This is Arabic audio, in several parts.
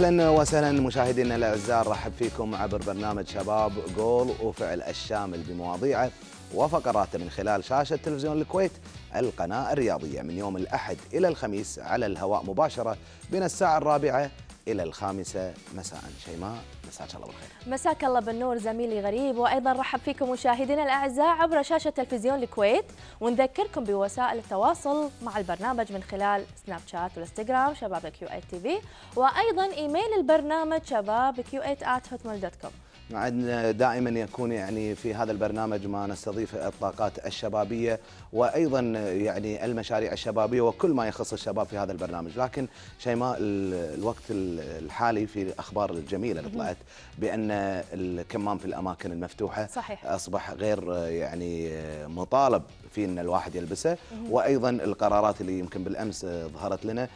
أهلا وسهلا مشاهدينا الأعزاء نرحب فيكم عبر برنامج شباب قول وفعل الشامل بمواضيعه وفقراته من خلال شاشة تلفزيون الكويت القناة الرياضية. من يوم الأحد إلى الخميس على الهواء مباشرة من الساعة الرابعة إلى الخامسة. مساء شيماء. مساك الله بالخير. مساك الله بالنور زميلي غريب وأيضا رحب فيكم مشاهدينا الأعزاء عبر شاشة تلفزيون الكويت ونذكركم بوسائل التواصل مع البرنامج من خلال سناب شات والإنستغرام شباب Q 8 TV وأيضا إيميل البرنامج شباب Q 8 dot com أن دائما يكون يعني في هذا البرنامج ما نستضيف الطاقات الشبابية وأيضا يعني المشاريع الشبابية وكل ما يخص الشباب في هذا البرنامج، لكن شيماء ال- الوقت الحالي في الأخبار الجميلة اللي طلعت بأن الكمام في الأماكن المفتوحة صحيح. أصبح غير يعني مطالب في أن الواحد يلبسه. وأيضا القرارات اللي يمكن بالأمس ظهرت لنا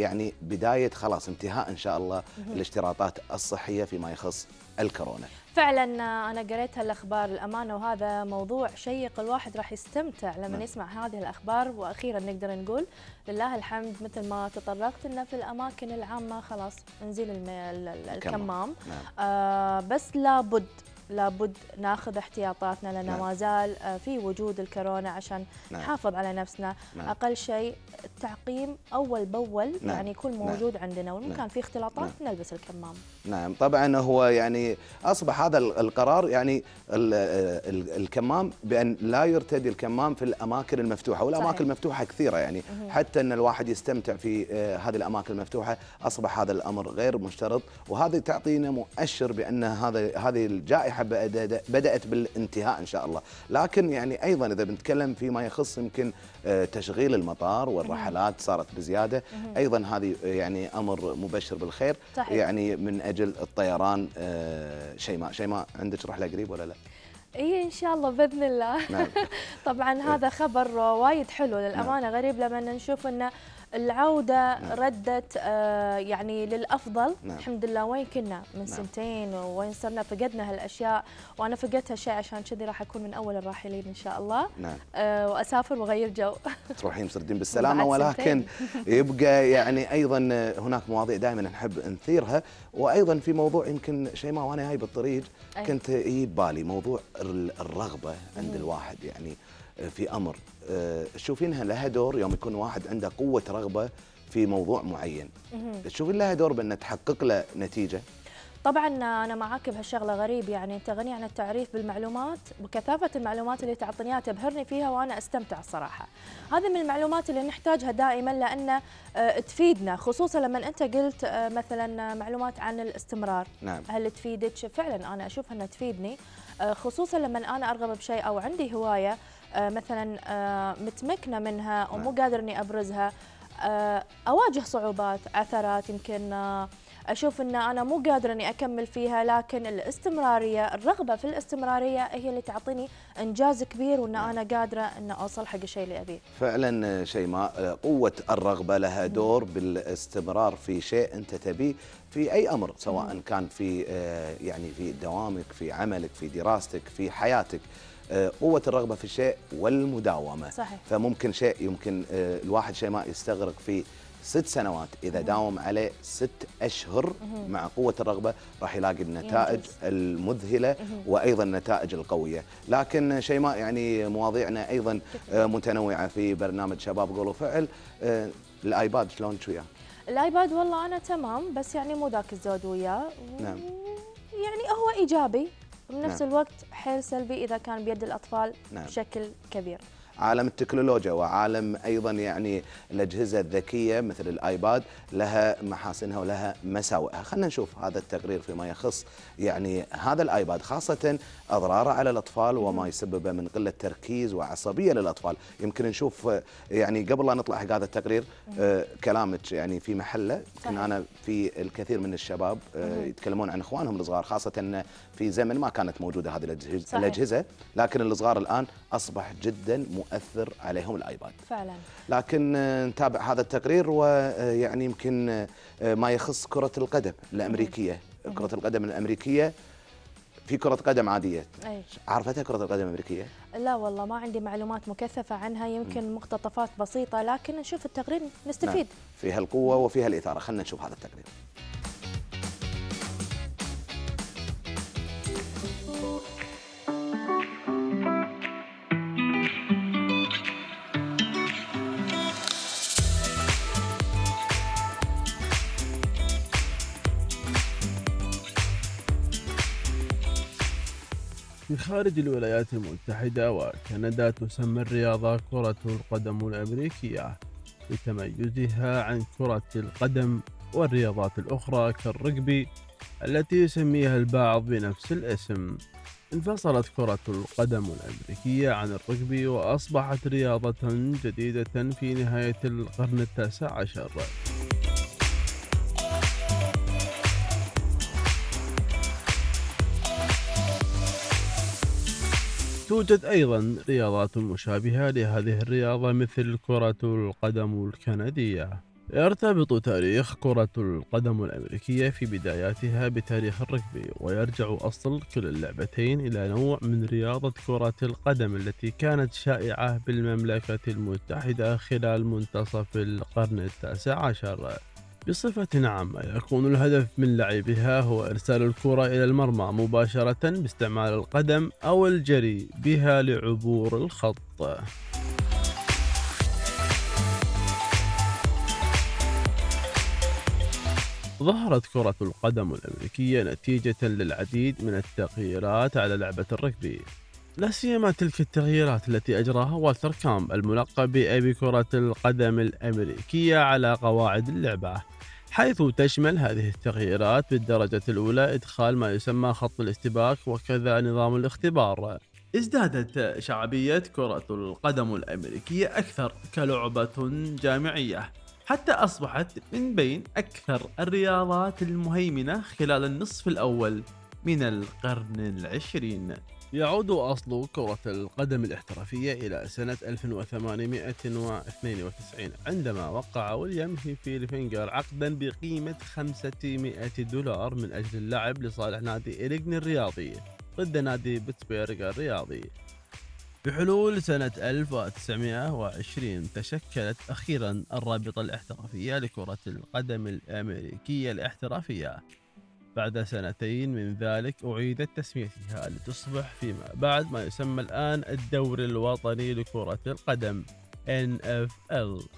يعني بداية خلاص انتهاء إن شاء الله الاشتراطات الصحية فيما يخص الكورونا. فعلا أنا قريت هالأخبار الامانه وهذا موضوع شيق الواحد راح يستمتع لما نعم. يسمع هذه الأخبار وأخيرا نقدر نقول لله الحمد مثل ما تطرقت إنه في الأماكن العامة خلاص نزيل. الكمام نعم. آه بس لابد لابد ناخذ احتياطاتنا لأن نعم. ما زال آه، في وجود الكورونا عشان نعم. نحافظ على نفسنا نعم. أقل شيء التعقيم أول بأول نعم. يعني يكون نعم. موجود عندنا وإن نعم. كان في اختلاطات نلبس الكمام نعم طبعا هو يعني أصبح هذا ال- القرار يعني ال ال الكمام بأن لا يرتدي الكمام في الأماكن المفتوحة والأماكن صحيح. المفتوحة كثيرة يعني حتى إن الواحد يستمتع في آه، هذه الأماكن المفتوحة أصبح هذا الأمر غير مشترط وهذه تعطينا مؤشر بأن هذا هذه الجائحة بدأ- بدأت بالانتهاء إن شاء الله. لكن يعني أيضا إذا بنتكلم فيما يخص يمكن آه، تشغيل المطار والرحلات صارت بزيادة أيضا هذه يعني أمر مبشر بالخير. صحيح. يعني من أجل الطيران آه، شيماء. شيماء عندك رحله قريب ولا لا؟ إي إن شاء الله بإذن الله. نعم. طبعا هذا خبر وايد حلو للأمانة غريب لما نشوف ان العودة ردت آه، يعني للأفضل. نعم. الحمد لله وين كنا؟ من نعم. سنتين وين صرنا؟ فقدنا هالأشياء وأنا فقدت هالشيء عشان كذي راح أكون من أول الراحلين إن شاء الله. نعم. آه، وأسافر وأغير جو. تروحين تردين بالسلامة ولكن يبقى يعني أيضا هناك مواضيع دائما نحب نثيرها. وأيضا في موضوع يمكن شيماء وأنا جاي بالطريق أي. كنت يجي ببالي موضوع ال- الرغبة عند الواحد يعني في أمر. تشوفينها لها دور يوم يكون واحد عنده قوة رغبة في موضوع معين. تشوفين لها دور بان تحقق له نتيجة. طبعا أنا معاك بهالشغلة غريب يعني أنت غني عن التعريف بالمعلومات وكثافه المعلومات اللي تعطيني إياها تبهرني فيها وأنا أستمتع الصراحة. هذه من المعلومات اللي نحتاجها دائما لأن آه، تفيدنا خصوصا لما أنت قلت آه، مثلا معلومات عن الاستمرار. نعم. هل تفيدك؟ فعلا أنا أشوف إنها تفيدني. آه، خصوصا لما أنا أرغب بشيء أو عندي هواية آه، مثلا آه، متمكنة منها ومو نعم. قادر إني أبرزها. آه، أواجه صعوبات عثرات يمكن آه، أشوف إن أنا مو قادرة إني أكمل فيها لكن الاستمرارية الرغبة في الاستمرارية هي اللي تعطيني إنجاز كبير وإن أنا قادرة ان أوصل حق الشيء اللي أبيه. فعلا شيماء قوة الرغبة لها دور بالاستمرار في شيء أنت تبيه في أي أمر سواء كان في آه، يعني في دوامك في عملك في دراستك في حياتك. آه، قوة الرغبة في الشيء والمداومة. صحيح. فممكن شيء يمكن آه، الواحد شيماء يستغرق فيه ست سنوات. إذا داوم عليه ست أشهر مع قوة الرغبة راح يلاقي النتائج ينجز. المذهلة وأيضا النتائج القوية. لكن شيماء يعني مواضيعنا أيضا آه، متنوعة في برنامج شباب قولوا فعل. آه، الآيباد شلون وياه الآيباد والله أنا تمام بس يعني مو ذاك الزود وياه. نعم. يعني هو إيجابي. بنفس نعم. الوقت حيل سلبي إذا كان بيد الأطفال نعم. بشكل كبير عالم التكنولوجيا وعالم أيضا يعني الأجهزة الذكية مثل الآيباد لها محاسنها ولها مساوئها، خلينا نشوف هذا التقرير فيما يخص يعني هذا الآيباد خاصة أضراره على الأطفال وما يسببه من قلة تركيز وعصبية للأطفال، يمكن نشوف يعني قبل لا نطلع حق هذا التقرير آه، كلامك يعني في محله، يمكن. أنا في الكثير من الشباب آه، يتكلمون عن إخوانهم الصغار خاصة في زمن ما كانت موجودة هذه الأجهزة- صحيح. الأجهزة، لكن الصغار الآن أصبح جدا مؤثر عليهم الآيباد. فعلا. لكن آه، نتابع هذا التقرير ويعني يمكن آه، ما يخص كرة القدم الأمريكية. كرة القدم الأمريكية في كرة قدم عادية. أي. عرفتها كرة القدم الأمريكية؟ لا والله ما عندي معلومات مكثفة عنها. يمكن مقتطفات بسيطة لكن نشوف التقرير نستفيد. فيها القوة وفيها الإثارة. خلينا نشوف هذا التقرير. خارج الولايات المتحدة وكندا تسمى الرياضة كرة القدم الأمريكية لتميزها عن كرة القدم والرياضات الأخرى كالرجبي التي يسميها البعض بنفس الاسم. انفصلت كرة القدم الأمريكية عن الرجبي وأصبحت رياضة جديدة في نهاية القرن التاسع عشر. توجد أيضا رياضات مشابهة لهذه الرياضة مثل كرة القدم الكندية. يرتبط تاريخ كرة القدم الأمريكية في بداياتها بتاريخ الركبي ويرجع أصل كل اللعبتين إلى نوع من رياضة كرة القدم التي كانت شائعة بالمملكة المتحدة خلال منتصف القرن التاسع عشر. بصفة عامة يكون الهدف من لعبها هو إرسال الكرة إلى المرمى مباشرة باستعمال القدم أو الجري بها لعبور الخط. ظهرت كرة القدم الأمريكية نتيجة للعديد من التغييرات على لعبة الركبي. لا سيما تلك التغييرات التي أجراها والتر كامب الملقب بأبي كرة القدم الأمريكية على قواعد اللعبة. حيث تشمل هذه التغييرات بالدرجة الأولى إدخال ما يسمى خط الاستباك وكذا نظام الاختبار. ازدادت شعبية كرة القدم الأمريكية أكثر كلعبة جامعية حتى أصبحت من بين أكثر الرياضات المهيمنة خلال النصف الأول من القرن العشرين. يعود أصل كرة القدم الاحترافية إلى سنة 1892 عندما وقع ويليام فينجر عقدا بقيمة 500 دولار من أجل اللعب لصالح نادي إيريجن الرياضي ضد نادي بيتسبرغ الرياضي. بحلول سنة 1920 تشكلت أخيرا الرابطة الاحترافية لكرة القدم الأمريكية الاحترافية. بعد سنتين من ذلك أعيدت تسميتها لتصبح فيما بعد ما يسمى الآن الدوري الوطني لكرة القدم NFL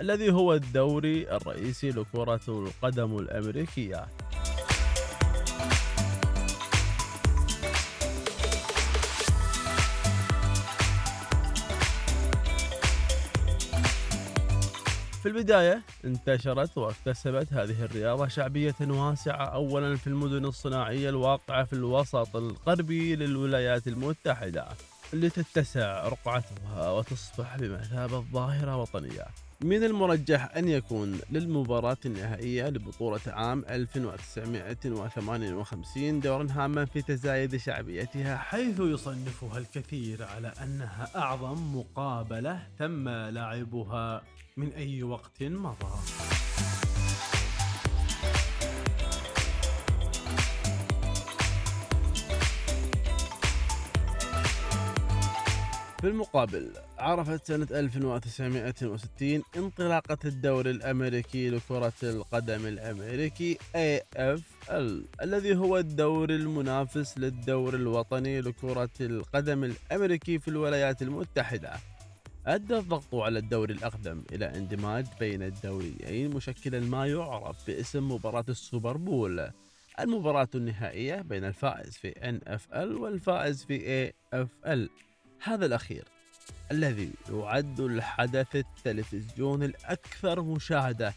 الذي هو الدوري الرئيسي لكرة القدم الأمريكية. في البداية انتشرت واكتسبت هذه الرياضة شعبية واسعة أولا في المدن الصناعية الواقعة في الوسط الغربي للولايات المتحدة لتتسع رقعتها وتصبح بمثابة ظاهرة وطنية. من المرجح أن يكون للمباراة النهائية لبطولة عام 1958 دورا هاما في تزايد شعبيتها حيث يصنفها الكثير على أنها أعظم مقابلة تم لعبها. من أي وقت مضى. في المقابل عرفت سنة 1960 انطلاقة الدوري الأمريكي لكرة القدم الأمريكي AFL الذي هو الدوري المنافس للدوري الوطني لكرة القدم الأمريكي في الولايات المتحدة. أدى الضغط على الدوري الأقدم إلى اندماج بين الدوريين مشكلا ما يعرف باسم مباراة السوبر بول. المباراة النهائية بين الفائز في NFL والفائز في AFL هذا الأخير الذي يعد الحدث التلفزيوني الأكثر مشاهدة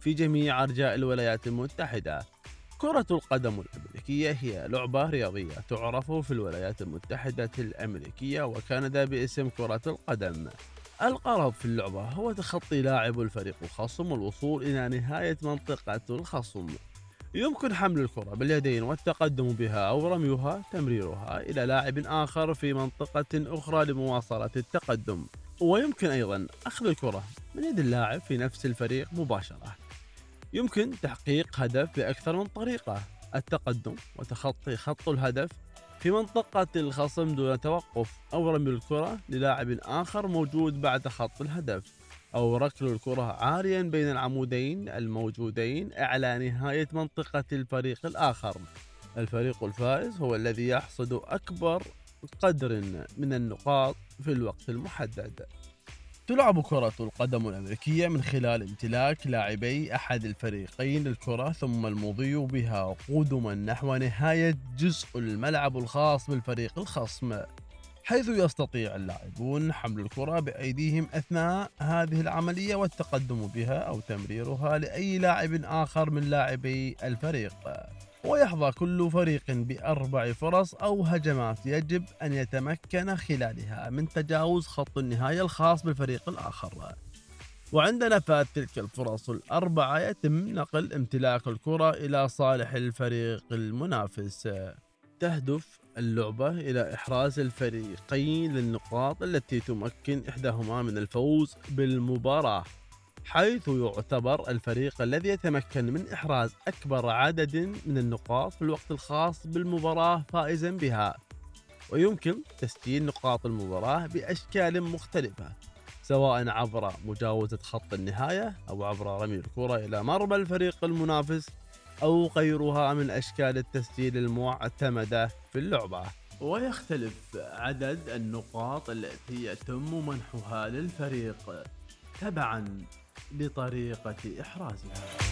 في جميع أرجاء الولايات المتحدة. كرة القدم الأمريكية هي لعبة رياضية تعرف في الولايات المتحدة الأمريكية وكندا باسم كرة القدم. الغرض في اللعبة هو تخطي لاعب الفريق الخصم والوصول إلى نهاية منطقة الخصم. يمكن حمل الكرة باليدين والتقدم بها أو رميها تمريرها إلى لاعب آخر في منطقة أخرى لمواصلة التقدم. ويمكن أيضا أخذ الكرة من يد اللاعب في نفس الفريق مباشرة. يمكن تحقيق هدف بأكثر من طريقة التقدم وتخطي خط الهدف في منطقة الخصم دون توقف. أو رمي الكرة للاعب آخر موجود بعد خط الهدف. أو ركل الكرة عاريا بين العمودين الموجودين على نهاية منطقة الفريق الآخر. الفريق الفائز هو الذي يحصد أكبر قدر من النقاط في الوقت المحدد. تلعب كرة القدم الأمريكية من خلال امتلاك لاعبي أحد الفريقين للكرة ثم المضي بها قدما نحو نهاية جزء الملعب الخاص بالفريق الخصم حيث يستطيع اللاعبون حمل الكرة بأيديهم أثناء هذه العملية والتقدم بها أو تمريرها لأي لاعب آخر من لاعبي الفريق. ويحظى كل فريق بأربع فرص أو هجمات يجب أن يتمكن خلالها من تجاوز خط النهاية الخاص بالفريق الآخر. وعند نفاذ تلك الفرص الأربعة يتم نقل امتلاك الكرة إلى صالح الفريق المنافس. تهدف اللعبة إلى إحراز الفريقين للنقاط التي تمكن إحداهما من الفوز بالمباراة. حيث يعتبر الفريق الذي يتمكن من إحراز أكبر عدد من النقاط في الوقت الخاص بالمباراة فائزا بها. ويمكن تسجيل نقاط المباراة بأشكال مختلفة سواء عبر مجاوزة خط النهاية أو عبر رمي الكرة إلى مرمى الفريق المنافس أو غيرها من أشكال التسجيل المعتمدة في اللعبة. ويختلف عدد النقاط التي يتم منحها للفريق. تبعا لطريقة إحرازها.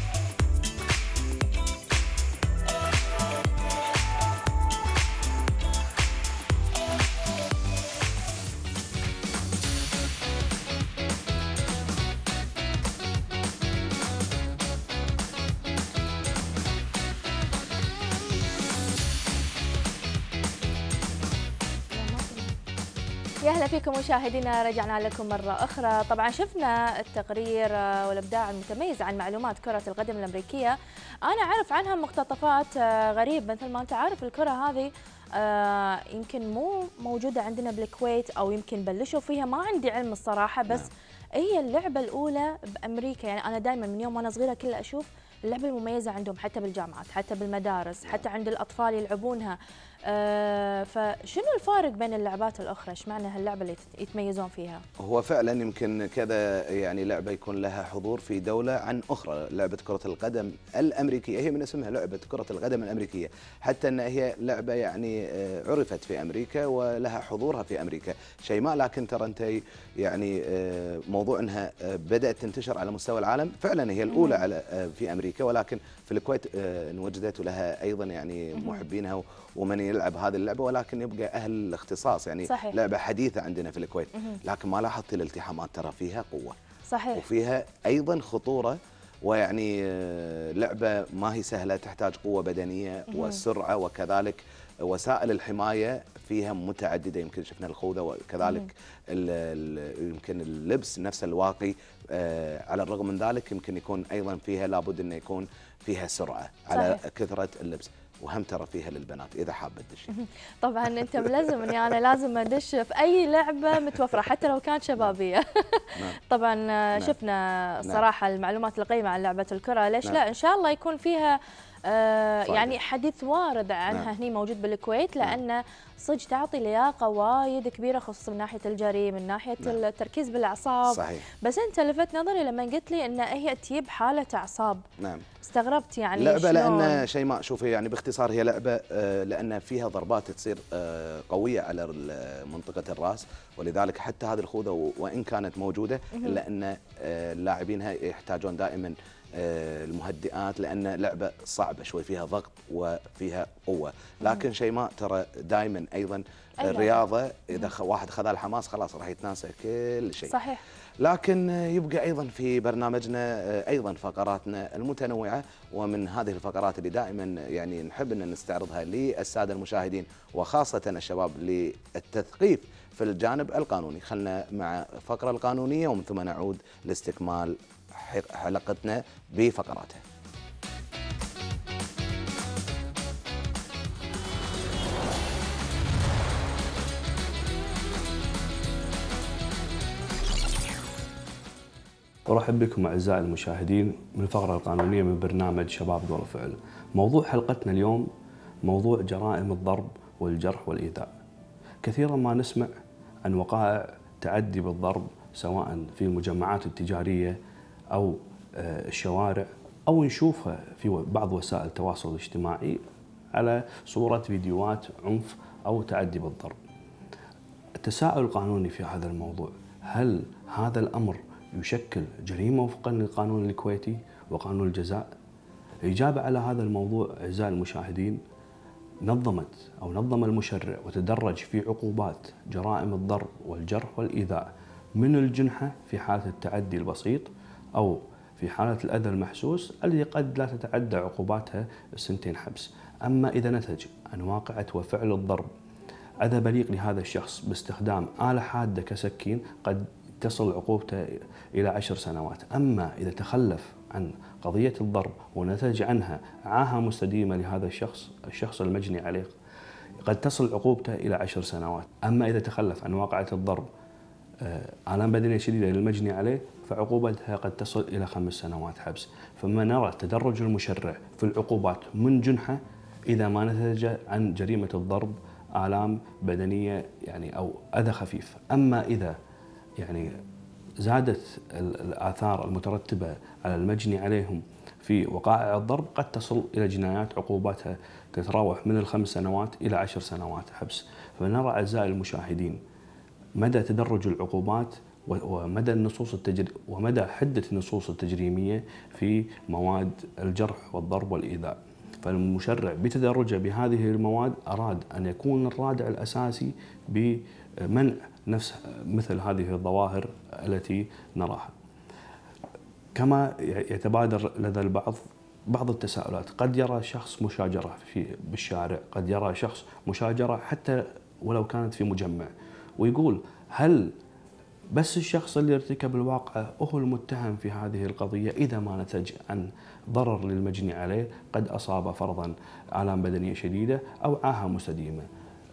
فيكم مشاهدينا رجعنا لكم مرة أخرى. طبعا شفنا التقرير آه، والإبداع المتميز عن معلومات كرة القدم الأمريكية. أنا أعرف عنها مقتطفات آه، غريب. مثل ما أنت عارف الكرة هذه آه، يمكن مو موجودة عندنا بالكويت أو يمكن بلشوا فيها. ما عندي علم الصراحة بس نعم. هي اللعبة الأولى بأمريكا. يعني أنا دائما من يوم وأنا صغيرة كلها أشوف اللعبة المميزة عندهم حتى بالجامعات حتى بالمدارس حتى عند الأطفال يلعبونها. آه، فشنو الفارق بين اللعبات الأخرى؟ إيش معنى هاللعبة اللي يت- يتميزون فيها؟ هو فعلا يمكن كذا يعني لعبة يكون لها حضور في دولة عن أخرى. لعبة كرة القدم الأمريكية هي من اسمها لعبة كرة القدم الأمريكية. حتى إن هي لعبة يعني آه، عرفت في أمريكا ولها حضورها في أمريكا. شيماء لكن ترى أنت يعني آه، موضوع إنها بدأت تنتشر على مستوى العالم. فعلا هي الأولى على في أمريكا. ولكن في الكويت انوجدت ولها أيضا يعني محبينها ومن يلعب هذه اللعبة ولكن يبقى أهل الاختصاص يعني صحيح. لعبة حديثة عندنا في الكويت. لكن ما لاحظت الالتحامات ترى فيها قوة. صحيح. وفيها أيضا خطورة ويعني آه، لعبة ما هي سهلة تحتاج قوة بدنية وسرعة وكذلك وسائل الحماية فيها متعددة. يمكن شفنا الخوذة وكذلك ال ال يمكن اللبس نفس الواقي آه، على الرغم من ذلك يمكن يكون أيضا فيها لابد إنه يكون فيها سرعة على صحيح. كثرة اللبس. وهم ترى فيها للبنات إذا حابة تدش طبعا أنت ملزمني أنا لازم أدش في أي لعبة متوفرة حتى لو كانت شبابية نعم. طبعا نعم. شفنا صراحة المعلومات القيمة عن لعبة الكرة ليش نعم. لا إن شاء الله يكون فيها آه،. يعني حديث وارد عنها نعم. هني موجود بالكويت لأن صدق تعطي لياقة وايد كبيرة خصوصا من ناحية الجري من ناحية نعم. التركيز بالأعصاب صحيح بس أنت لفت نظري لما قلت لي إن هي تجيب حالة أعصاب نعم استغربت يعني لعبة شلون؟ لأن شيماء شوفي يعني باختصار هي لعبة آه، لأن فيها ضربات تصير آه، قوية على ال- منطقة الرأس ولذلك حتى هذه الخوذة و- وإن كانت موجودة الا ان آه، اللاعبينها يحتاجون دائما المهدئات لأن لعبة صعبة شوي فيها ضغط وفيها قوة. لكن شيماء ترى دائما أيضا. الرياضه إذا واحد خذها الحماس خلاص راح يتناسى كل شيء. صحيح. لكن يبقى أيضا في برنامجنا أيضا فقراتنا المتنوعة. ومن هذه الفقرات اللي دائما يعني نحب أن نستعرضها للسادة المشاهدين وخاصة الشباب للتثقيف في الجانب القانوني. خلنا مع الفقره القانونية ومن ثم نعود لاستكمال حلقتنا بفقراتها أرحب بكم أعزائي المشاهدين من الفقره القانونية من برنامج شباب دور الفعل. موضوع حلقتنا اليوم موضوع جرائم الضرب والجرح والايذاء. كثيرا ما نسمع عن وقائع تعدي بالضرب سواء في المجمعات التجارية أو آه، الشوارع أو نشوفها في بعض وسائل التواصل الاجتماعي على صورة فيديوهات عنف أو تعدي بالضرب. التساؤل القانوني في هذا الموضوع هل هذا الأمر يشكل جريمة وفقا للقانون الكويتي وقانون الجزاء الإجابة على هذا الموضوع أعزائي المشاهدين نظمت أو نظم المشرع وتدرج في عقوبات جرائم الضرب والجرح والإيذاء من الجنحة في حالة التعدي البسيط أو في حالة الأذى المحسوس التي قد لا تتعدى عقوباتها السنتين حبس. أما إذا نتج عن واقعة وفعل الضرب أذى بليغ لهذا الشخص باستخدام آلة حادة كسكين قد تصل عقوبته إلى عشر سنوات. أما إذا تخلف عن قضية الضرب ونتج عنها عاهة مستديمة لهذا الشخص الشخص المجني عليه قد تصل عقوبته إلى عشر سنوات. أما إذا تخلف عن واقعة الضرب آلام بدنية شديدة للمجني عليه فعقوبتها قد تصل إلى خمس سنوات حبس. فما نرى تدرج المشرع في العقوبات من جنحة إذا ما نتج عن جريمة الضرب آلام بدنية يعني أو أذى خفيف. أما إذا يعني زادت الآثار المترتبة على المجني عليهم في وقائع الضرب قد تصل إلى جنايات عقوباتها تتراوح من الخمس سنوات إلى عشر سنوات حبس. فنرى أعزائي المشاهدين مدى تدرج العقوبات ومدى النصوص التجري ومدى حدة النصوص التجريمية في مواد الجرح والضرب والإيذاء. فالمشرع بتدرجه بهذه المواد أراد أن يكون الرادع الأساسي بمنع نفس مثل هذه الظواهر التي نراها. كما يتبادر لدى البعض بعض التساؤلات. قد يرى شخص مشاجرة في بالشارع. قد يرى شخص مشاجرة حتى ولو كانت في مجمع. ويقول هل بس الشخص اللي ارتكب الواقعة هو المتهم في هذه القضية إذا ما نتج عن ضرر للمجني عليه قد أصاب فرضا آلام بدنية شديدة أو عاهة مستديمة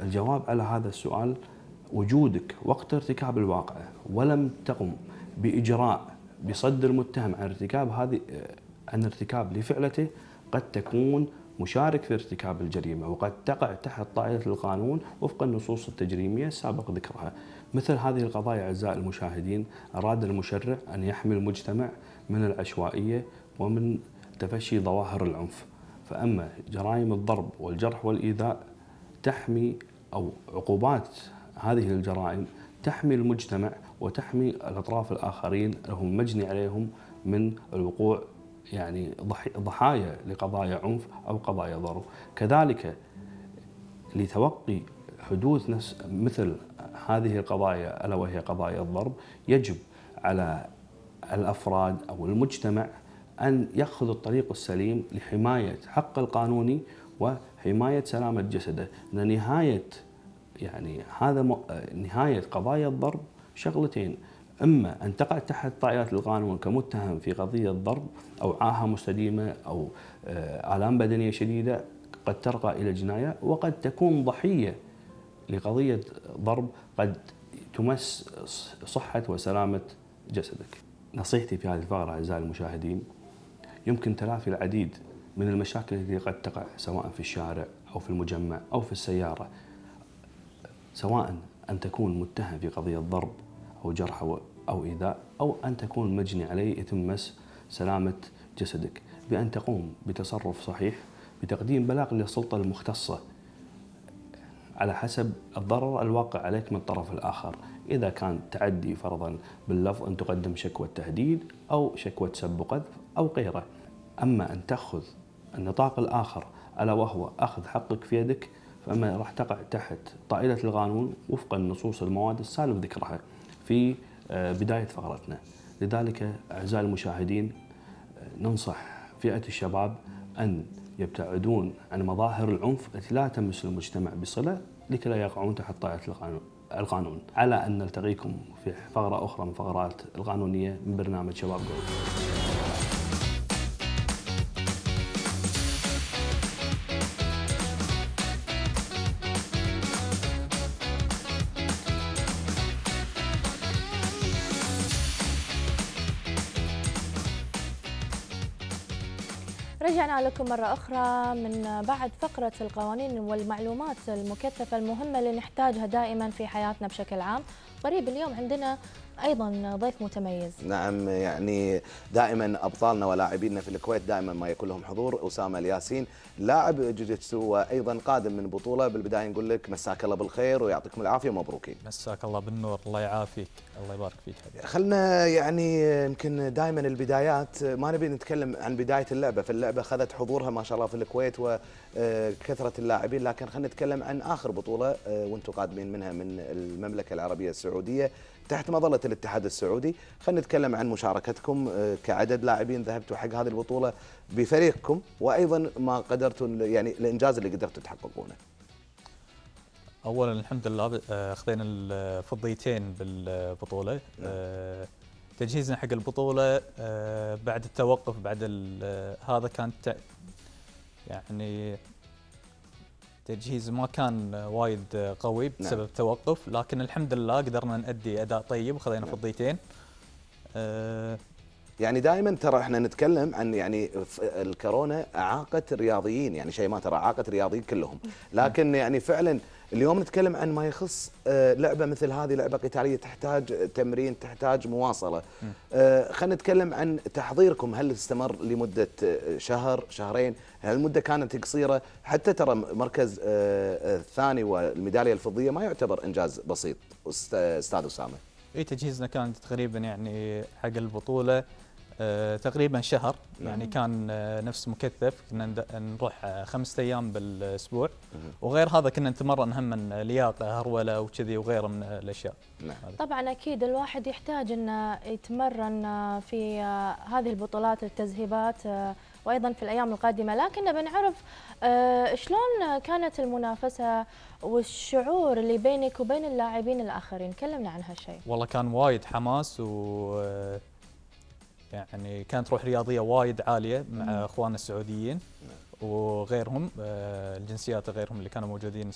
الجواب على هذا السؤال وجودك وقت ارتكاب الواقعة ولم تقم بإجراء بصد المتهم عن ارتكاب هذه عن ارتكاب لفعلته قد تكون مشارك في ارتكاب الجريمة وقد تقع تحت طائلة القانون وفق النصوص التجريمية السابق ذكرها. مثل هذه القضايا أعزائي المشاهدين أراد المشرع أن يحمي المجتمع من العشوائية ومن تفشي ظواهر العنف. فأما جرائم الضرب والجرح والإيذاء تحمي أو عقوبات هذه الجرائم تحمي المجتمع وتحمي الأطراف الآخرين لهم مجني عليهم من الوقوع يعني ضحايا لقضايا عنف أو قضايا ضرب كذلك لتوقي حدوث نفس مثل هذه القضايا ألا وهي قضايا الضرب يجب على الأفراد أو المجتمع أن يأخذ الطريق السليم لحماية حق القانوني وحماية سلامة جسده. لأن نهاية يعني هذا نهاية قضايا الضرب شغلتين. أما أن تقع تحت طائله القانون كمتهم في قضية ضرب أو عاهة مستديمة أو آه، آلام بدنية شديدة قد ترقى إلى جناية وقد تكون ضحية لقضية ضرب قد تمس صحة وسلامة جسدك. نصيحتي في هذه الفقرة أعزائي المشاهدين يمكن تلافي العديد من المشاكل التي قد تقع سواء في الشارع أو في المجمع أو في السيارة سواء أن تكون متهم في قضية ضرب أو جرح أو إيذاء أو أن تكون مجني عليه يتم مس سلامة جسدك. بأن تقوم بتصرف صحيح بتقديم بلاغ للسلطة المختصة على حسب الضرر الواقع عليك من الطرف الآخر. إذا كان تعدي فرضا باللفظ أن تقدم شكوى تهديد أو شكوى سب وقذف أو غيره. أما أن تأخذ النطاق الآخر ألا وهو أخذ حقك في يدك فأما راح تقع تحت طائلة القانون وفق النصوص المواد السالف ذكرها. في بداية فقرتنا. لذلك أعزائي المشاهدين آه، ننصح فئة الشباب أن يبتعدون عن مظاهر العنف التي لا تمس المجتمع بصلة لكي لا يقعون تحت القانون القانون. على أن نلتقيكم في فقرة أخرى من فقرات القانونية من برنامج شباب جولد رجعنا لكم مرة أخرى من بعد فقرة القوانين والمعلومات المكثفة المهمة اللي نحتاجها دائما في حياتنا بشكل عام. قريب اليوم عندنا أيضا ضيف متميز. نعم يعني دائما أبطالنا ولاعبينا في الكويت دائما ما يكون لهم حضور. أسامة الياسين لاعب جوجيتسو وأيضا قادم من بطولة. بالبداية نقول لك مساك الله بالخير ويعطيكم العافية. ومبروكين. مساك الله بالنور. الله يعافيك. الله يبارك فيك حبيبي. خلنا يعني يمكن دائما البدايات ما نبي نتكلم عن بداية اللعبة. فاللعبة اخذت حضورها ما شاء الله في الكويت وكثرة اللاعبين. لكن خلينا نتكلم عن آخر بطولة آه، وأنتم قادمين منها من المملكة العربية السعودية. تحت مظلة الاتحاد السعودي. خلينا نتكلم عن مشاركتكم آه، كعدد لاعبين ذهبتوا حق هذه البطولة بفريقكم وأيضا ما قدرتوا يعني الإنجاز اللي قدرتوا تحققونه. اولا الحمد لله آه، أخذنا الفضيتين بالبطولة. آه، تجهيزنا حق البطولة بعد التوقف بعد هذا كان يعني تجهيز ما كان وايد قوي بسبب نعم. التوقف لكن الحمد لله قدرنا نأدي أداء طيب وخذينا فضيتين. آه، يعني دائما ترى إحنا نتكلم عن يعني الكورونا اعاقت الرياضيين يعني شيء ما ترى اعاقت الرياضيين كلهم. لكن يعني فعلا اليوم نتكلم عن ما يخص آه، لعبة مثل هذه لعبة قتالية تحتاج تمرين تحتاج مواصلة. آه، خلينا نتكلم عن تحضيركم. هل استمر لمدة آه، شهر شهرين؟ هل المدة كانت قصيرة؟ حتى ترى مركز الثاني والميدالية الفضية ما يعتبر إنجاز بسيط أستاذ أسامة. اي تجهيزنا كان تقريبا يعني حق البطولة. تقريبا شهر. يعني كان آه، نفس مكثف. كنا ند- نروح آه، خمسة أيام بالأسبوع. وغير هذا كنا نتمرن هم من لياقة هرولة وكذي وغيره من الأشياء. نعم. طبعا أكيد الواحد يحتاج انه يتمرن في آه، هذه البطولات التذهيبات آه، وأيضا في الأيام القادمة. لكن نبي نعرف آه، شلون كانت المنافسة والشعور اللي بينك وبين اللاعبين الآخرين؟ كلمنا عن هالشيء والله كان وايد حماس و آه، يعني كانت روح رياضية وايد عالية مع اخواننا السعوديين وغيرهم آه، الجنسيات غيرهم اللي كانوا موجودين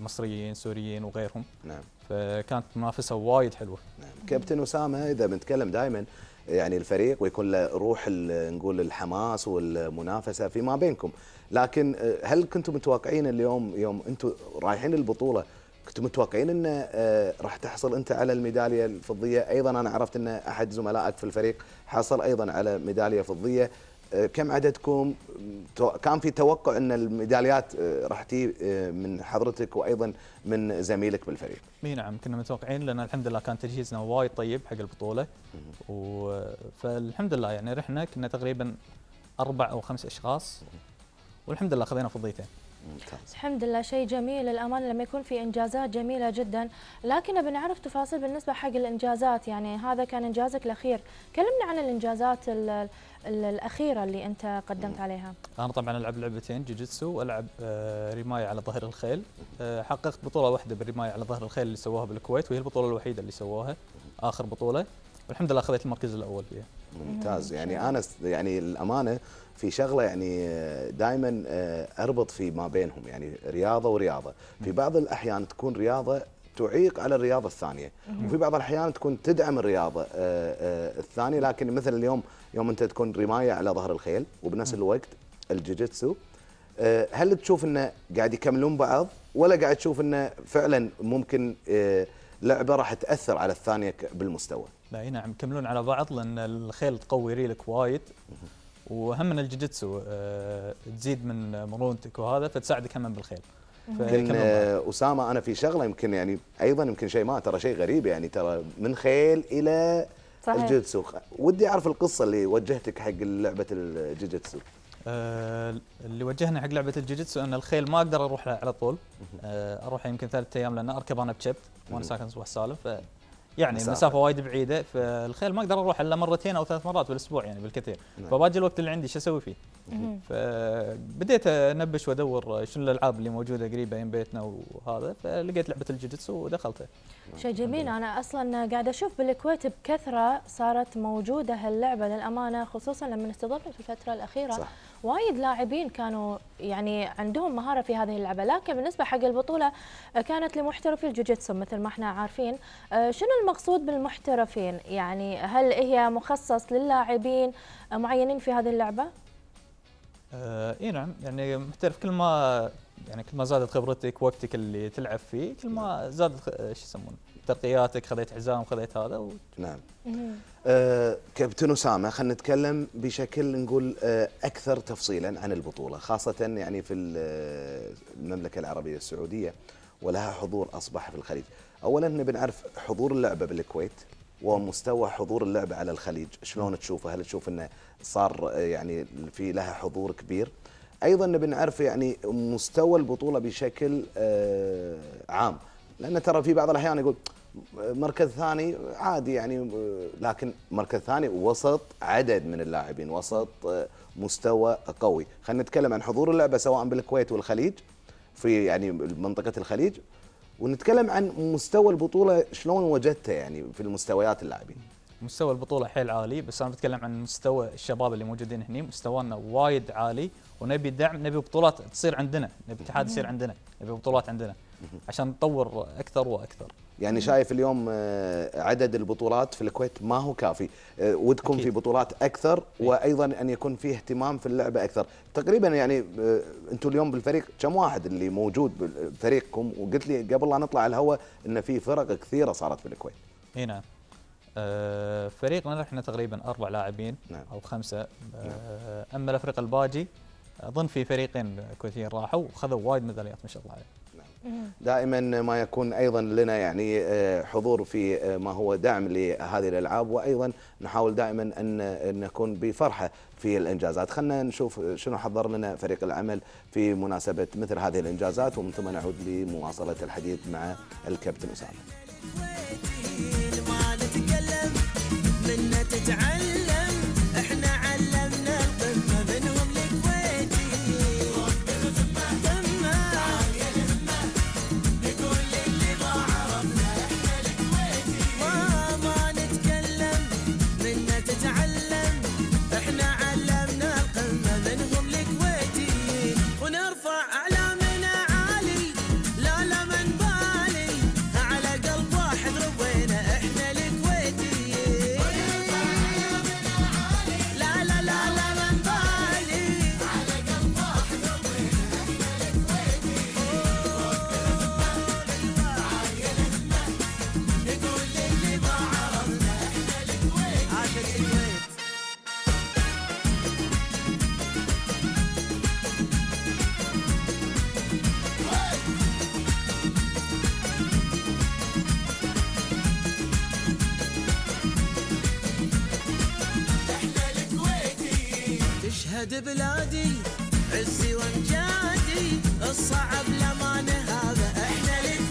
مصريين سوريين وغيرهم. نعم. فكانت منافسة وايد حلوة. نعم. كابتن أسامة إذا بنتكلم دائما يعني الفريق ويكون له روح نقول الحماس والمنافسة فيما بينكم. لكن آه، هل كنتم متوقعين اليوم يوم أنتم رايحين البطوله كنتم متوقعين إن آه، راح تحصل أنت على الميدالية الفضية. أيضا أنا عرفت إن أحد زملائك في الفريق حصل أيضا على ميدالية فضية. آه، كم عددكم؟ كان في توقع إن الميداليات آه، راح آه، من حضرتك وأيضا من زميلك بالفريق؟ إي نعم كنا متوقعين لأن الحمد لله كان تجهيزنا وايد طيب حق البطولة. و... فالحمد لله يعني رحنا كنا تقريبا أربع أو خمس أشخاص. والحمد لله خذينا فضيتين. ممتاز. الحمد لله شيء جميل. للأمانة لما يكون في إنجازات جميلة جدا. لكن بنعرف تفاصيل بالنسبة حق الإنجازات. يعني هذا كان إنجازك الأخير. كلمنا عن الإنجازات ال ال الأخيرة اللي أنت قدمت عليها. أنا طبعا ألعب لعبتين جوجيتسو وألعب آه، رمايه على ظهر الخيل. آه، حققت بطولة واحدة بالرمايه على ظهر الخيل اللي سووها بالكويت وهي البطولة الوحيدة اللي سووها. آخر بطولة. والحمد لله أخذت المركز الأول فيها ممتاز. يعني أنا يعني الأمانة في شغلة يعني دائما أربط في ما بينهم يعني رياضة ورياضة. في بعض الأحيان تكون رياضة تعيق على الرياضة الثانية. وفي بعض الأحيان تكون تدعم الرياضة آه، آه، الثانية. لكن مثل اليوم يوم أنت تكون رماية على ظهر الخيل وبنفس الوقت الجوجيتسو آه، هل تشوف إنه قاعد يكملون بعض ولا قاعد تشوف إنه فعلا ممكن آه، لعبة راح تأثر على الثانية بالمستوى؟ لا إي نعم يكملون على بعض لأن الخيل تقوي ريلك وايد. وهم من الجوجيتسو آه، تزيد من مرونتك وهذا فتساعدك هم بالخيل بعض. آه، أسامة أنا في شغلة يمكن يعني أيضا يمكن شيء ما ترى شيء غريب يعني ترى من خيل إلى صحيح. الجوجيتسو ودي أعرف القصة اللي وجهتك حق لعبة الجوجيتسو آه، اللي وجهنا حق لعبة الجوجيتسو إن الخيل ما أقدر أروح على طول. أروح يمكن ثلاثة أيام لأن أركب أنا بچبد وأنا ساكن صبح سالم ف يعني مسافة. المسافه وايد بعيدة فالخيل ما أقدر أروح إلا مرتين أو ثلاث مرات بالأسبوع يعني بالكثير نعم. فباجي الوقت اللي عندي شو أسوي فيه؟ فبديت أنبش وأدور شنو الألعاب اللي موجودة قريبة يم بيتنا وهذا فلقيت لعبة الجوجيتسو ودخلتها شيء جميل أنا أصلا قاعدة أشوف بالكويت بكثرة صارت موجودة هاللعبة للأمانة خصوصا لما استضفنا في الفترة الأخيرة صح. وايد لاعبين كانوا يعني عندهم مهارة في هذه اللعبة لكن بالنسبة حق البطولة آه، كانت لمحترفي الجوجيتسو مثل ما إحنا عارفين. آه، شنو المقصود بالمحترفين؟ يعني هل هي مخصص للاعبين آه، معينين في هذه اللعبة؟ آه إي نعم يعني محترف كل ما يعني كل ما زادت خبرتك وقتك اللي تلعب فيه كل ما زادت خ- آه، شو يسمونه؟ ترقياتك خذيت حزام خذيت هذا و... نعم. آه كابتن أسامة خلينا نتكلم بشكل نقول آه أكثر تفصيلا عن البطولة خاصة يعني في ال- المملكة العربية السعودية ولها حضور أصبح في الخليج. اولا نبي نعرف حضور اللعبة بالكويت ومستوى حضور اللعبة على الخليج شلون تشوفه؟ هل تشوف إنه صار آه، يعني في لها حضور كبير؟ أيضا نبي نعرف يعني مستوى البطولة بشكل آه، عام لأن ترى في بعض الأحيان يقول مركز ثاني عادي يعني لكن مركز ثاني وسط عدد من اللاعبين وسط مستوى قوي. خلينا نتكلم عن حضور اللعبة سواء بالكويت والخليج في يعني منطقة الخليج ونتكلم عن مستوى البطولة شلون وجدته يعني في المستويات اللاعبين. مستوى البطولة حيل عالي بس أنا بتكلم عن مستوى الشباب اللي موجودين هنا مستوانا وايد عالي ونبي دعم نبي بطولات تصير عندنا نبي اتحاد يصير عندنا نبي بطولات عندنا. عشان نطور أكثر وأكثر. يعني شايف اليوم آه، عدد البطولات في الكويت ما هو كافي. آه، ودكم أكيد. في بطولات أكثر وأيضا أن يكون في اهتمام في اللعبة أكثر. تقريبا يعني آه، أنتم اليوم بالفريق كم واحد اللي موجود بفريقكم وقلت لي قبل لا نطلع الهواء إن في فرق كثيرة صارت في الكويت. إي نعم. فريقنا إحنا تقريبا أربع لاعبين نعم. أو خمسة. آه، أما الأفريق الباجي أظن في فريقين كويتيين راحوا وخذوا وايد ميداليات ما شاء الله عليهم. دائما ما يكون أيضا لنا يعني آه، حضور في آه، ما هو دعم لهذه الألعاب. وأيضا نحاول دائما أن نكون بفرحة في الإنجازات. خلينا نشوف شنو حضر لنا فريق العمل في مناسبة مثل هذه الإنجازات. ومن ثم نعود لمواصلة الحديث مع الكابتن أسامة. تتعلم تشهد بلادي عزي وامجادي الصعب لمانه هذا إحنا الكويتي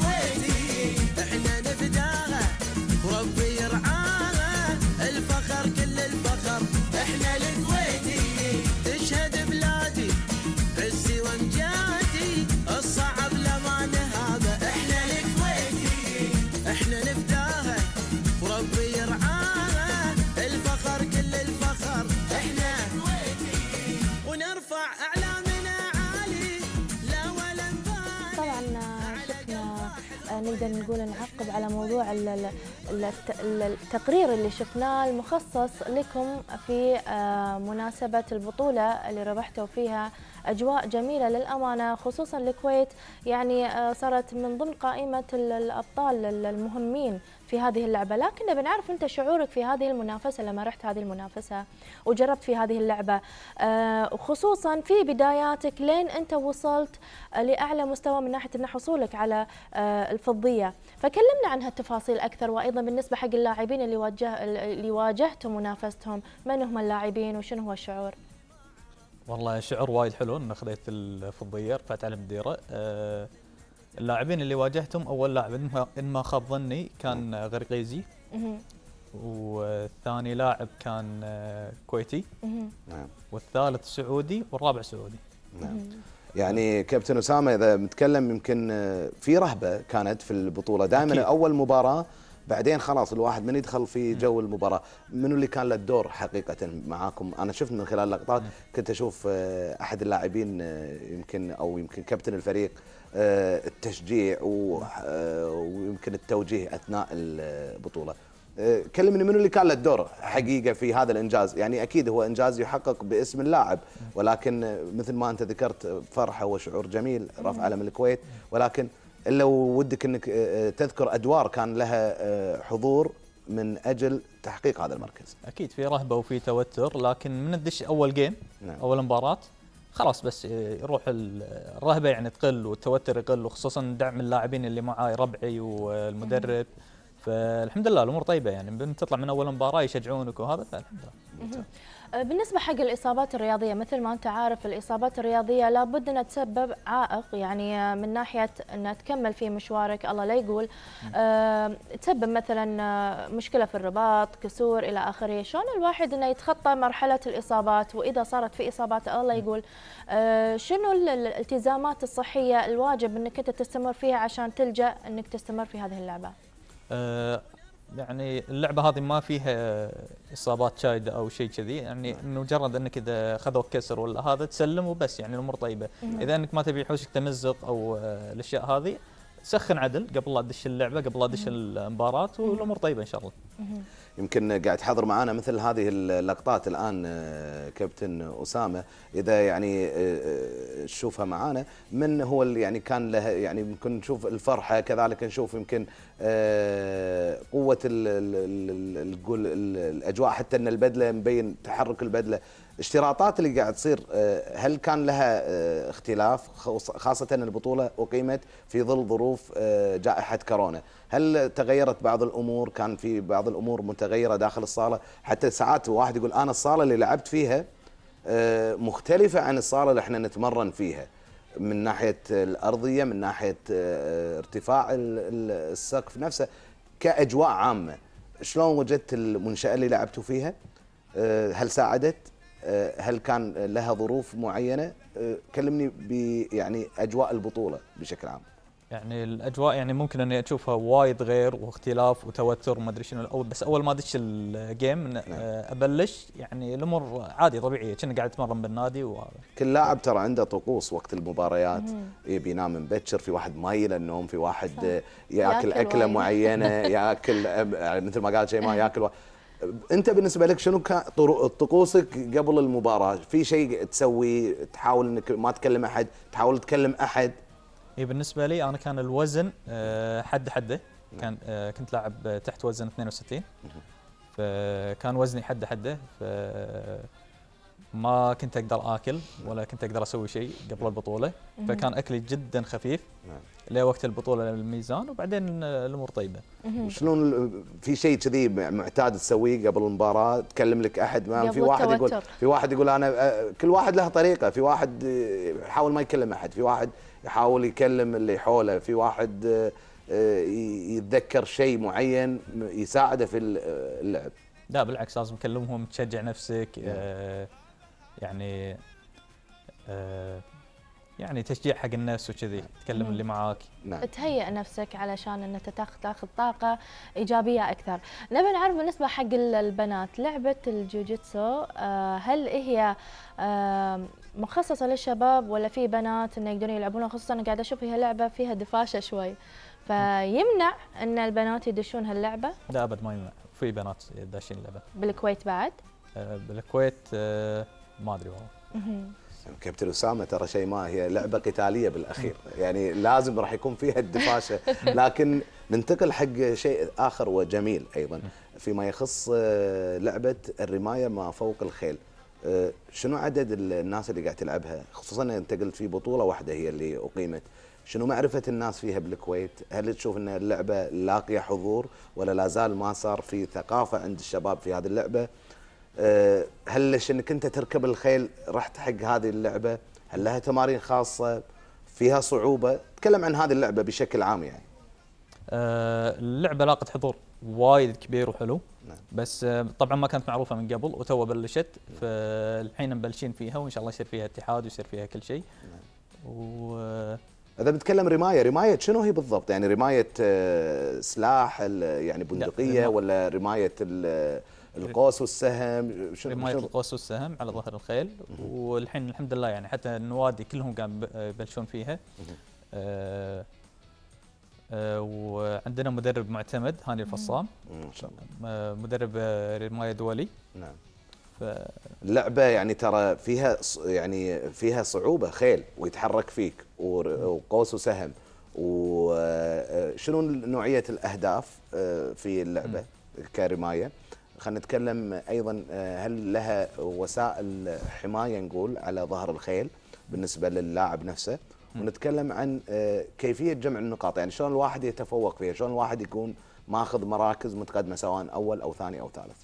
نقدر نقول نعقب على موضوع ال- ال- الت- ال- التقرير اللي شفناه المخصص لكم في آه، مناسبة البطولة اللي ربحتوا فيها أجواء جميلة للأمانة خصوصا الكويت. يعني آه، صارت من ضمن قائمة ال- الأبطال ال- المهمين في هذه اللعبة لكن بنعرف أنت شعورك في هذه المنافسة لما رحت هذه المنافسة وجربت في هذه اللعبة. آه، وخصوصا في بداياتك لين أنت وصلت لأعلى مستوى من ناحية أن حصولك على آه، الفضية. فكلمنا عن هالتفاصيل أكثر وأيضا بالنسبة حق اللاعبين اللي واجه اللي واجهتم منافستهم من هم اللاعبين وشنو هو الشعور؟ والله شعور وايد حلو ان خذيت الفضية رفعت على المديره أه اللاعبين اللي واجهتهم أول لاعب إن ما- إن ما خاب ظني كان غرقيزي. والثاني لاعب كان آه، كويتي. نعم. والثالث سعودي والرابع سعودي. نعم. يعني كابتن أسامة إذا متكلم يمكن آه، في رهبة كانت في البطولة. دائما. أول مباراة بعدين خلاص الواحد من يدخل في جو المباراة. منو اللي كان له الدور حقيقة معاكم؟ أنا شفت من خلال اللقطات كنت أشوف آه، أحد اللاعبين يمكن أو يمكن كابتن الفريق التشجيع و- آه، ويمكن التوجيه أثناء البطولة. آه، كلمني منو اللي كان له الدور حقيقة في هذا الإنجاز؟ يعني أكيد هو إنجاز يحقق باسم اللاعب ولكن آه، مثل ما أنت ذكرت آه، فرحة وشعور جميل رفع علم الكويت. ولكن إلا ودك إنك آه، تذكر أدوار كان لها آه، حضور من أجل تحقيق هذا المركز. أكيد في رهبة وفي توتر لكن من تدش أول جيم نعم. أول مباراة خلاص بس يروح ال- الرهبة يعني تقل والتوتر يقل وخصوصا دعم اللاعبين اللي معاي ربعي والمدرب. فالحمد لله الأمور طيبة يعني من تطلع من أول مباراة يشجعونك وهذا فالحمد لله. بالنسبة حق الإصابات الرياضية مثل ما أنت عارف الإصابات الرياضية لابد أنها تسبب عائق. يعني آه، من ناحية أنها تكمل في مشوارك الله لا يقول. آه، تسبب مثلا آه، مشكلة في الرباط كسور إلى آخره. شلون الواحد أنه يتخطى مرحلة الإصابات؟ وإذا صارت في إصابات الله يقول. آه، شنو ال- ال- الالتزامات الصحية الواجب أنك أنت تستمر فيها عشان تلجأ أنك تستمر في هذه اللعبة؟ آه، يعني اللعبة هذه ما فيها إصابات شايده أو شيء كذي يعني مجرد إنك إذا خذوك كسر ولا هذا تسلم وبس يعني الأمور طيبة. إذا إنك ما تبي يحوشك تمزق أو آه، الأشياء هذه سخن عدل قبل لا تدش اللعبة قبل لا تدش المباراة والأمور طيبة إن شاء الله. يمكن قاعد تحضر معنا مثل هذه اللقطات الآن آه، كابتن أسامة. إذا يعني آه، آه، تشوفها معنا من هو اللي يعني كان له يعني يمكن نشوف الفرحة كذلك نشوف يمكن قوة الأجواء حتى إن البدلة مبين تحرك البدلة. اشتراطات اللي قاعد تصير آه، هل كان لها آه، اختلاف؟ ان البطولة أقيمت في ظل ظروف آه، جائحة كورونا. هل تغيرت بعض الأمور؟ كان في بعض الأمور متغيرة داخل الصالة؟ حتى ساعات واحد يقول أنا الصالة اللي لعبت فيها مختلفة عن الصالة اللي إحنا نتمرن فيها. من ناحية الأرضية من ناحية آه، ارتفاع ال- ال- السقف نفسه كأجواء عامة. شلون وجدت المنشأة اللي لعبتوا فيها؟ هل ساعدت؟ هل كان لها ظروف معينة؟ آه، كلمني يعني أجواء البطولة بشكل عام. يعني الأجواء يعني ممكن أني أشوفها وايد غير واختلاف وتوتر وما أدري شنو. الأول بس أول ما ادش الجيم آه، أبلش يعني الأمور عادي طبيعية. كنا قاعد أتمرن بالنادي وهذا كل لاعب ترى عنده طقوس وقت المباريات. يبي ينام مبكر في واحد مايل النوم في واحد آه، ياكل أكلة. معينة ياكل آه، يعني مثل ما قال شيء ما ياكل و... انت بالنسبة لك شنو كان طقوسك قبل المباراة؟ في شيء تسوي؟ تحاول إنك ما تكلم أحد؟ تحاول تكلم أحد؟ هي بالنسبة لي أنا كان الوزن آه، حد حدة. كان آه، كنت لاعب تحت وزن 62 فكان وزني حد حدة. ف ما كنت أقدر آكل ولا كنت أقدر أسوي شيء قبل البطولة. فكان أكلي جدا خفيف. نعم. لوقت البطولة الميزان وبعدين الأمور طيبة. شلون في شيء كذي معتاد تسويه قبل المباراة؟ تكلم لك أحد ما في واحد يقول. في واحد يقول أنا آه، كل واحد له طريقة. في واحد يحاول ما يكلم أحد. في واحد يحاول يكلم اللي حوله. في واحد ي- يتذكر شيء معين يساعده في ال- اللعب. لا بالعكس لازم تكلمهم تشجع نفسك آه يعني آه يعني تشجيع حق النفس وكذي تكلم. اللي معاك نعم تهيئ نفسك علشان ان تاخذ تاخذ طاقة إيجابية أكثر. نبي نعرف بالنسبة حق ال- البنات لعبة الجوجيتسو آه، هل هي مخصصة للشباب ولا في بنات إنه يقدرون يلعبونها خصوصا أنا قاعدة أشوف هي لعبة فيها دفاشة شوي. فيمنع إن البنات يدشون هاللعبة لا أبد ما يمنع في بنات داشين اللعبة بالكويت بعد. آه بالكويت آه ما أدري والله. كابتن أسامة ترى شيء ما هي لعبة قتالية بالأخير. يعني لازم راح يكون فيها الدفاشه لكن ننتقل حق شيء آخر وجميل أيضا فيما يخص آه، لعبة الرماية ما فوق الخيل. آه، شنو عدد الناس اللي قاعد تلعبها؟ خصوصا أنت قلت في بطولة واحدة هي اللي أقيمت. شنو معرفة الناس فيها بالكويت؟ هل تشوف إن اللعبة لاقية حضور ولا لا زال ما صار في ثقافة عند الشباب في هذه اللعبة؟ هل ليش إنك أنت تركب الخيل رحت حق هذه اللعبة؟ هل لها تمارين خاصة؟ فيها صعوبة؟ تكلم عن هذه اللعبة بشكل عام يعني. آه اللعبة لاقت حضور وايد كبير وحلو نعم. بس آه طبعا ما كانت معروفة من قبل وتو بلشت فالحين مبلشين فيها وإن شاء الله يصير فيها اتحاد ويصير فيها كل شيء و إذا بنتكلم رماية، رماية شنو هي بالضبط؟ يعني رماية آه، سلاح يعني بندقية ولا رماية ال- القوس والسهم؟ شنو رمايه القوس والسهم على ظهر الخيل. والحين الحمد لله يعني حتى النوادي كلهم ب- يبلشون فيها. آه آه وعندنا مدرب معتمد هاني الفصام. ما شاء الله. آه مدرب رمايه دولي. نعم. ف اللعبة يعني ترى فيها يعني فيها صعوبة خيل ويتحرك فيك وقوس وسهم. وشنو نوعية الأهداف في اللعبة كرمايه خلينا نتكلم أيضا آه، هل لها وسائل حماية نقول على ظهر الخيل بالنسبة للاعب نفسه؟ ونتكلم عن آه، كيفية جمع النقاط. يعني شلون الواحد يتفوق فيها؟ شلون الواحد يكون ماخذ مراكز متقدمة سواء أول أو ثاني أو ثالث؟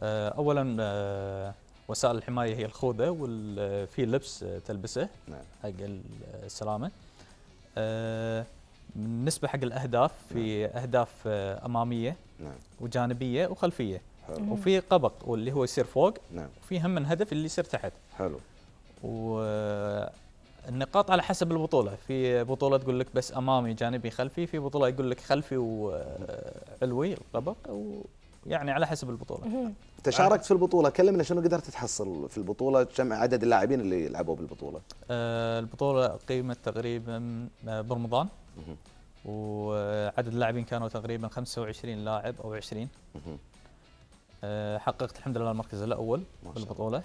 آه، اولا وسائل الحماية هي الخوذة وفي لبس تلبسه نعم. حق السلامه بالنسبة حق الأهداف في أهداف آه، أمامية. نعم. وجانبية وخلفية. حلو. وفي قبق واللي هو يصير فوق. نعم. وفي هم من هدف اللي يصير تحت. حلو. والنقاط على حسب البطولة. في بطولة تقول لك بس أمامي جانبي خلفي في بطولة يقول لك خلفي وعلوي القبق ويعني على حسب البطولة. مهم. انت شاركت في البطولة. كلمنا شنو قدرت تحصل في البطولة؟ كم عدد اللاعبين اللي يلعبوا بالبطولة. آه، البطولة قيمت تقريبا آه، برمضان. وعدد اللاعبين كانوا تقريبا 25 لاعب أو 20 مهم. آه، حققت الحمد لله المركز الأول ما شاء الله. بالبطوله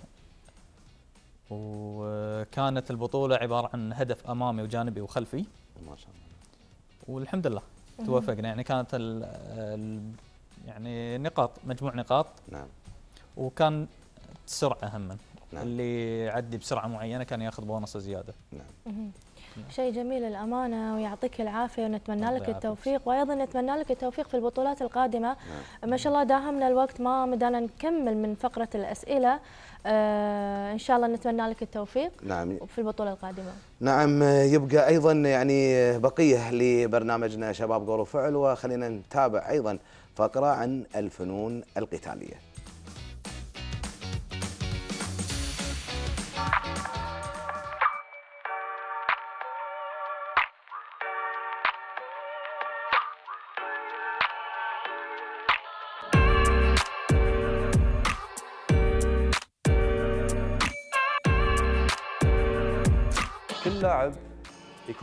وكانت البطولة عبارة عن هدف أمامي وجانبي وخلفي. ما شاء الله. والحمد لله. توفقنا. يعني كانت ال ال يعني نقاط مجموع نقاط. نعم. وكان سرعة هم. نعم. اللي يعدي بسرعة معينة كان ياخذ بونص زيادة. نعم. شيء جميل الأمانة ويعطيك العافية ونتمنى لك. التوفيق وأيضا نتمنى لك التوفيق في البطولات القادمة نعم. ما شاء الله داهمنا الوقت ما مدانا نكمل من فقرة الأسئلة آه إن شاء الله نتمنى لك التوفيق نعم في البطولة القادمة نعم يبقى أيضا يعني بقية لبرنامجنا شباب قول وفعل وخلينا نتابع أيضا فقرة عن الفنون القتالية.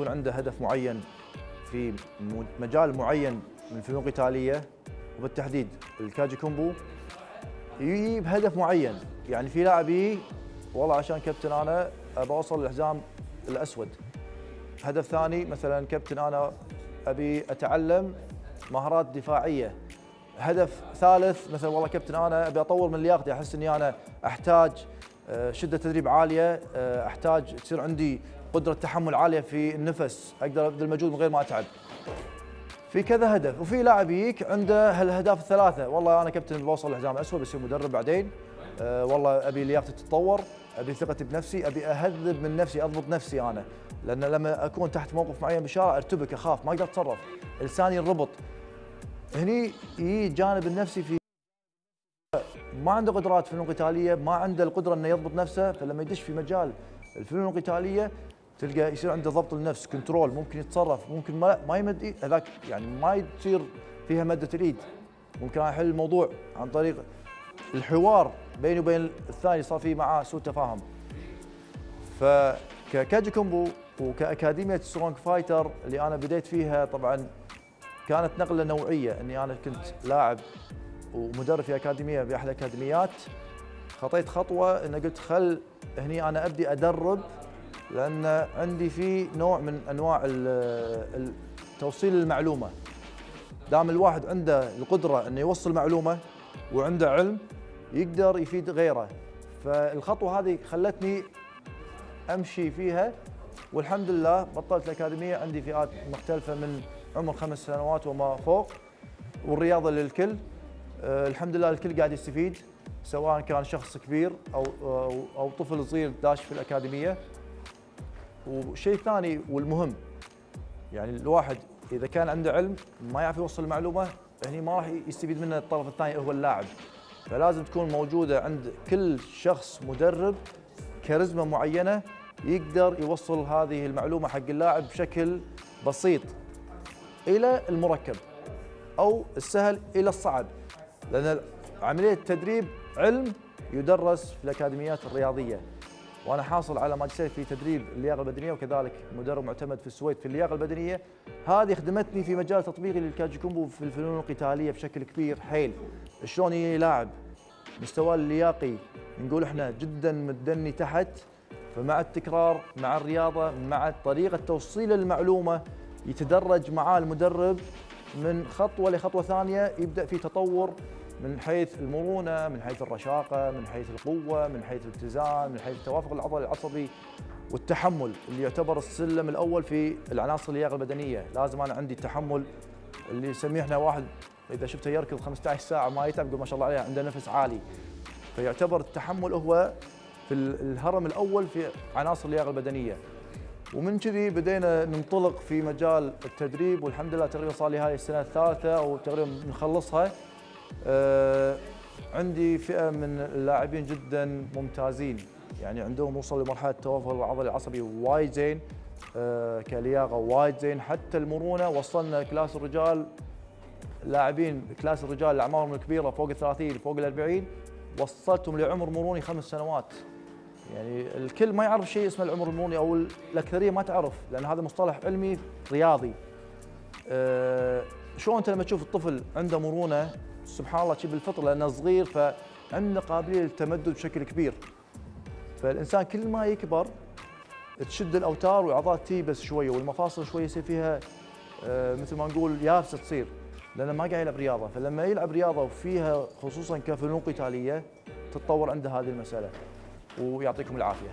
يكون عنده هدف معين في مجال معين من الفنون القتاليه وبالتحديد الكاجي كومبو يجي بهدف معين. يعني في لاعب يجي والله عشان كابتن أنا ابى أوصل للحزام الأسود. هدف ثاني مثلا كابتن أنا أبي أتعلم مهارات دفاعية. هدف ثالث مثلا والله كابتن أنا أبي أطور من لياقتي أحس إني أنا أحتاج آه، شدة تدريب عالية آه، أحتاج تصير عندي قدرة تحمل عالية في النفس. أقدر أبذل مجهود من غير ما أتعب. في كذا هدف وفي لاعب يجيك عنده هالأهداف الثلاثة. والله أنا كابتن بوصل الحزام الأسود بصير مدرب بعدين. أه والله أبي لياقتي تتطور أبي ثقتي بنفسي أبي أهذب من نفسي أضبط نفسي أنا. لأن لما أكون تحت موقف معين بالشارع أرتبك أخاف ما أقدر أتصرف. لساني ينربط هني يجي الجانب النفسي في ما عنده قدرات فنون قتالية ما عنده القدرة إنه يضبط نفسه فلما يدش في مجال الفنون القتالية تلقى يصير عنده ضبط النفس control ممكن يتصرف ممكن ما ما يمد هذاك يعني ما تصير فيها مده الإيد. ممكن احل الموضوع عن طريق الحوار بيني وبين الثاني صار في معاه سوء تفاهم. فككاجوكنبو وكاكاديميه Strong Fighter اللي أنا بديت فيها طبعا كانت نقلة نوعية إني أنا كنت لاعب ومدرب في أكاديمية في أحد الاكاديميات خطيت خطوة ان قلت خل هني أنا أبدي أدرب لأن عندي في نوع من أنواع توصيل المعلومة. دام الواحد عنده القدرة إنه يوصل معلومة وعنده علم يقدر يفيد غيره. فالخطوة هذه خلتني أمشي فيها والحمد لله بطلت الأكاديمية عندي فئات مختلفة من عمر خمس سنوات وما فوق والرياضة للكل. آه، الحمد لله الكل قاعد يستفيد سواء كان شخص كبير أو أو, أو طفل صغير داش في الأكاديمية. وشيء ثاني والمهم يعني الواحد إذا كان عنده علم ما يعرف يوصل المعلومة هني ما راح يستفيد منها الطرف الثاني هو اللاعب. فلازم تكون موجودة عند كل شخص مدرب كاريزما معينة يقدر يوصل هذه المعلومة حق اللاعب بشكل بسيط إلى المركب أو السهل إلى الصعب. لأن عملية التدريب علم يدرس في الأكاديميات الرياضية. وأنا حاصل على ماجستير في تدريب اللياقة البدنية وكذلك مدرب معتمد في السويد في اللياقة البدنية. هذه خدمتني في مجال تطبيقي للكاجي كومبو في الفنون القتالية بشكل كبير. حيل شلون يجي لاعب مستواه اللياقي؟ نقول إحنا جدا متدني تحت فمع التكرار مع الرياضة مع طريقة توصيل المعلومة يتدرج معاه المدرب من خطوة لخطوة ثانية يبدأ في تطور من حيث المرونة، من حيث الرشاقة، من حيث القوة، من حيث الاتزان، من حيث التوافق العضلي العصبي والتحمل اللي يعتبر السلم الأول في العناصر اللياقة البدنية، لازم أنا عندي التحمل اللي يسميه إحنا واحد إذا شفته يركض 15 ساعة ما يتعب يقول ما شاء الله عليه عنده نفس عالي. فيعتبر التحمل هو في الهرم الأول في عناصر اللياقة البدنية. ومن كذي بدينا ننطلق في مجال التدريب والحمد لله تقريبا صار لي هاي السنة الثالثة أو تقريبا نخلصها. آه، عندي فئة من اللاعبين جدا ممتازين. يعني عندهم وصلوا لمرحلة التوافق العضلي العصبي وايد زين آه، كلياقة وايد زين. حتى المرونة وصلنا class الرجال لاعبين class الرجال اللي اعمارهم الكبيرة فوق ال 30 فوق ال 40 وصلتهم لعمر مروني خمس سنوات. يعني الكل ما يعرف شيء اسمه العمر المروني أو الأكثرية ما تعرف لأن هذا مصطلح علمي رياضي. أه شلون أنت لما تشوف الطفل عنده مرونة سبحان الله شيء بالفطره لأنه صغير فعنده قابلية للتمدد بشكل كبير. فالإنسان كل ما يكبر تشد الأوتار والعضلات تي بس شوية والمفاصل شوية يصير فيها آه، مثل ما نقول يابسة تصير لأنه ما قاعد يلعب رياضة. فلما يلعب رياضة وفيها خصوصا كفنون قتالية تتطور عنده هذه المسألة. ويعطيكم العافية.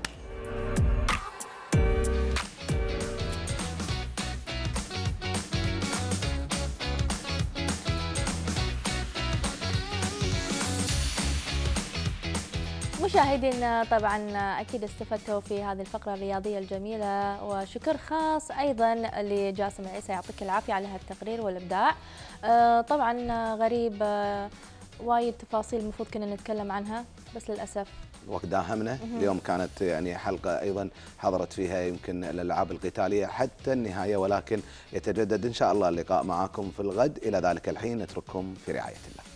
مشاهدينا طبعا أكيد استفدتوا في هذه الفقرة الرياضية الجميلة وشكر خاص أيضا لجاسم العيسى يعطيك العافية على هالتقرير والإبداع. آه، طبعا غريب آه، وايد تفاصيل المفروض كنا نتكلم عنها بس للأسف. الوقت داهمنا. اليوم كانت يعني حلقة أيضا حضرت فيها يمكن الألعاب القتالية حتى النهاية ولكن يتجدد إن شاء الله اللقاء معكم في الغد. إلى ذلك الحين نترككم في رعاية الله.